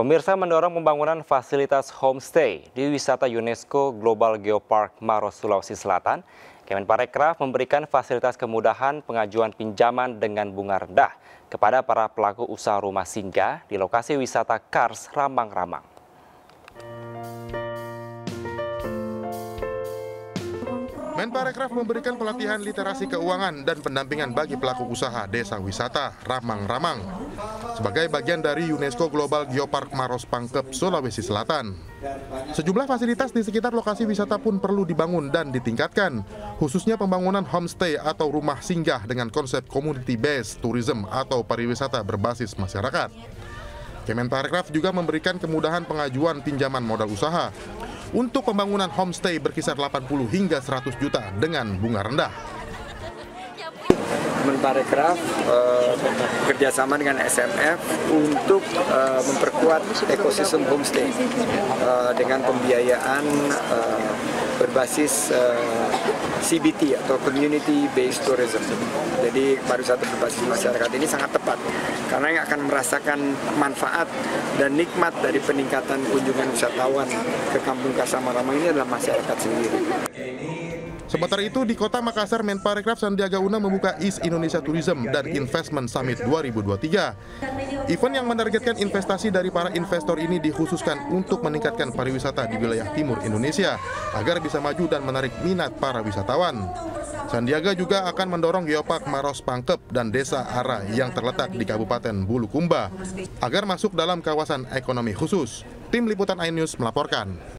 Pemirsa mendorong pembangunan fasilitas homestay di wisata UNESCO Global Geopark Maros, Sulawesi Selatan. Kemenparekraf memberikan fasilitas kemudahan pengajuan pinjaman dengan bunga rendah kepada para pelaku usaha rumah singgah di lokasi wisata Kars Ramang-Ramang. Menparekraf memberikan pelatihan literasi keuangan dan pendampingan bagi pelaku usaha desa wisata Ramang-Ramang sebagai bagian dari UNESCO Global Geopark Maros Pangkep, Sulawesi Selatan. Sejumlah fasilitas di sekitar lokasi wisata pun perlu dibangun dan ditingkatkan, khususnya pembangunan homestay atau rumah singgah dengan konsep community based tourism atau pariwisata berbasis masyarakat. Kemenparekraf juga memberikan kemudahan pengajuan pinjaman modal usaha untuk pembangunan homestay berkisar 80 hingga 100 juta dengan bunga rendah. Kemenparekraf uh, bekerjasama dengan SMF untuk uh, memperkuat ekosistem homestay uh, dengan pembiayaan uh, berbasis uh, CBT atau Community Based Tourism. Jadi pariwisata berbasis masyarakat ini sangat tepat karena yang akan merasakan manfaat dan nikmat dari peningkatan kunjungan wisatawan ke Kampung Kasamaramang ini adalah masyarakat sendiri. Sementara itu, di kota Makassar, Menparekraf Sandiaga Uno membuka East Indonesia Tourism dan Investment Summit 2023. Event yang menargetkan investasi dari para investor ini dikhususkan untuk meningkatkan pariwisata di wilayah timur Indonesia agar bisa maju dan menarik minat para wisatawan. Sandiaga juga akan mendorong Geopark Maros Pangkep dan Desa Ara yang terletak di Kabupaten Bulukumba agar masuk dalam kawasan ekonomi khusus. Tim Liputan iNews melaporkan.